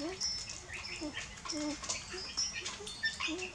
Thank uhum. you.